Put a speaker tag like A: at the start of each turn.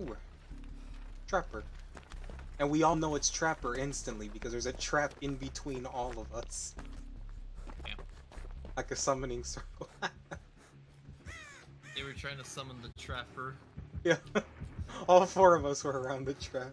A: Ooh. Trapper. And we all know it's Trapper instantly because there's a trap in between all of us.
B: Yeah.
A: Like a summoning circle.
B: They were trying to summon the trapper.
A: yeah. All four of us were around the trap.